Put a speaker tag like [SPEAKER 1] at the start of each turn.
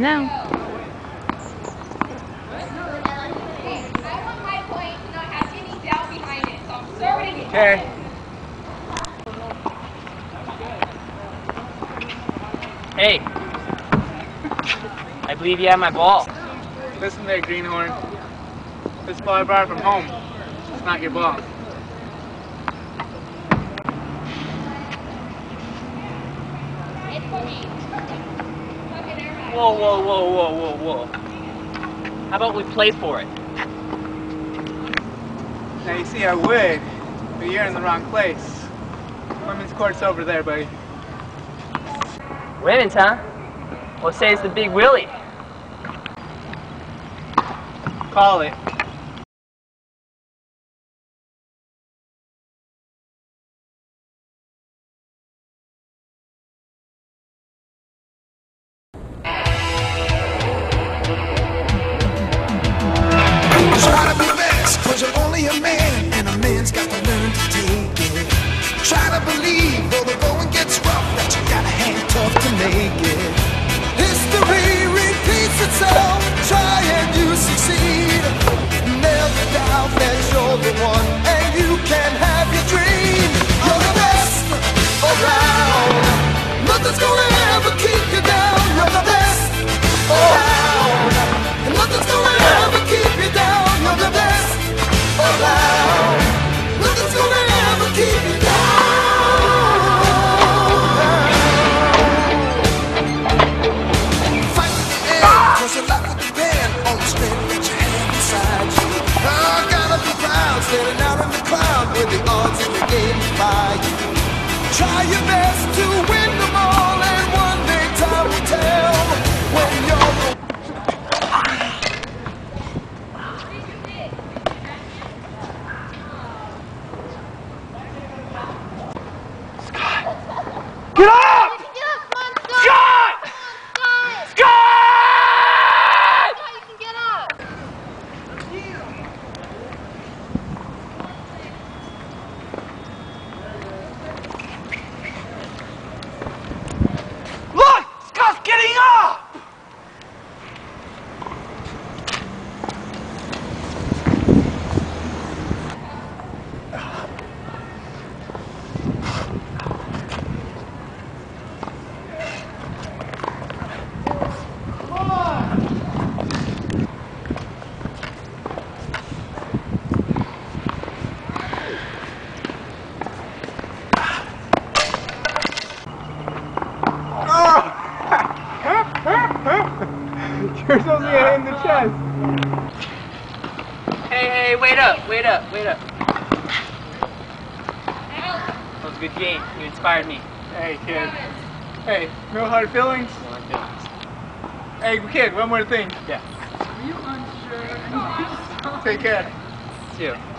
[SPEAKER 1] time now.
[SPEAKER 2] I want my point to not have any doubt behind it, so I'm throwing it.
[SPEAKER 3] Okay.
[SPEAKER 4] Hey. I believe you have my ball.
[SPEAKER 3] Listen there, Greenhorn. This ball I brought from home. It's not your ball.
[SPEAKER 2] It's for me. Look at her.
[SPEAKER 4] Whoa, whoa, whoa, whoa, whoa, whoa. How about we play for it?
[SPEAKER 3] Now you see, I would, but you're in the wrong place. Women's court's over there, buddy.
[SPEAKER 4] Women's, huh? Well, say it's the Big Willie.
[SPEAKER 3] Call it. You're supposed to get hit in the chest.
[SPEAKER 4] Hey, hey, wait up, wait up, wait up. That was a good game. You inspired me.
[SPEAKER 3] Hey, kid. Hey, no hard feelings? Hey, kid, one more thing.
[SPEAKER 4] Yeah.
[SPEAKER 3] Take care.
[SPEAKER 4] See you.